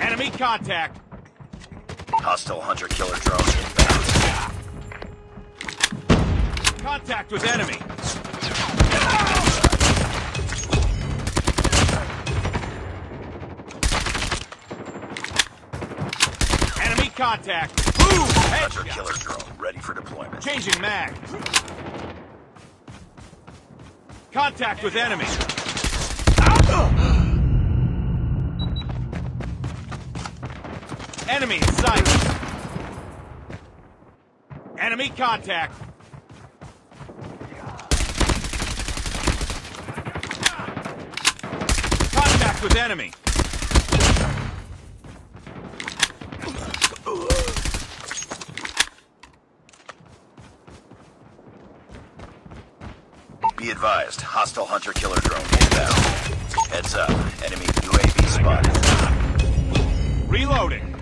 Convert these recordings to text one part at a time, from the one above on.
Enemy contact! Hostile hunter-killer drone inbound. Contact with enemy! Enemy contact! Boom! Hunter-killer drone ready for deployment. Changing mag! Contact with enemy. Enemy in sight. Enemy contact. Contact with enemy. Be advised, hostile hunter killer drone inbound. Heads up, enemy UAV spotted. Reloading.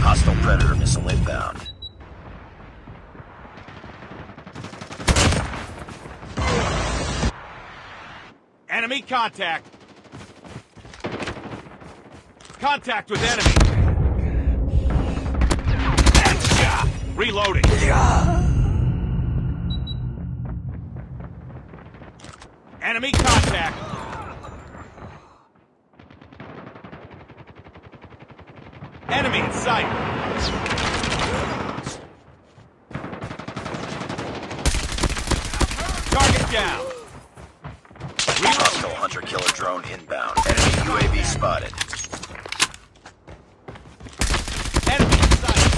Hostile predator missile inbound. Enemy contact. Contact with enemy. Reloading. Enemy contact. Enemy in sight. Target down. Hostile hunter killer drone inbound. Enemy UAV spotted. Enemy in sight.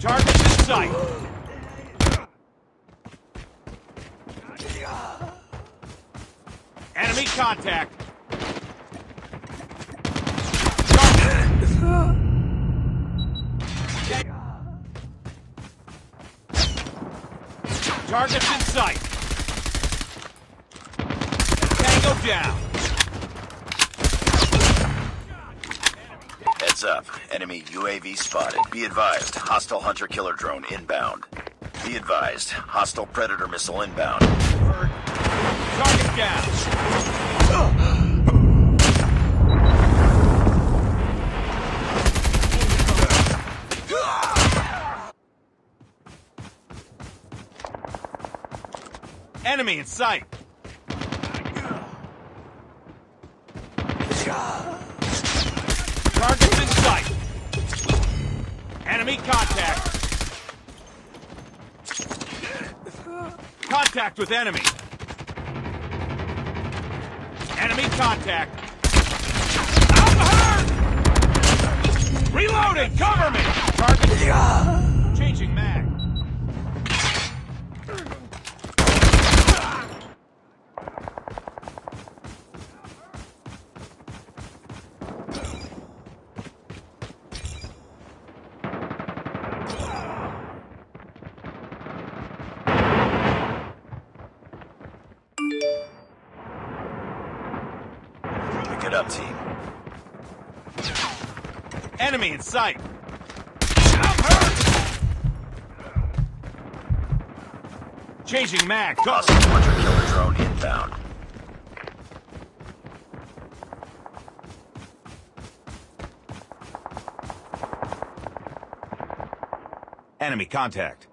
Target in sight. Enemy contact. Target. Targets in sight. Tango down. Heads up, enemy UAV spotted. Be advised, hostile hunter killer drone inbound. Be advised, hostile predator missile inbound. Target down. Enemy in sight. Targets in sight. Enemy contact. Contact with enemy. Enemy contact. I'm hurt! Reloading! Cover me! Target. It up, team. Enemy in sight. I'm hurt! Changing mag. Hostile hunter killer drone inbound. Enemy contact.